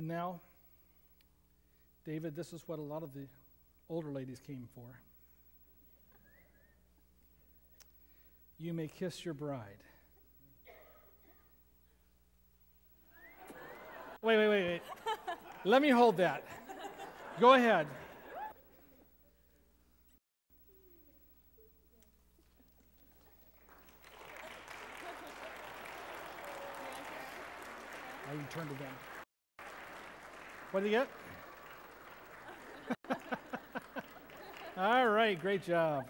And now, David, this is what a lot of the older ladies came for. You may kiss your bride. Wait, wait, wait, wait. Let me hold that. Go ahead. I return to them. What did you get? All right, great job.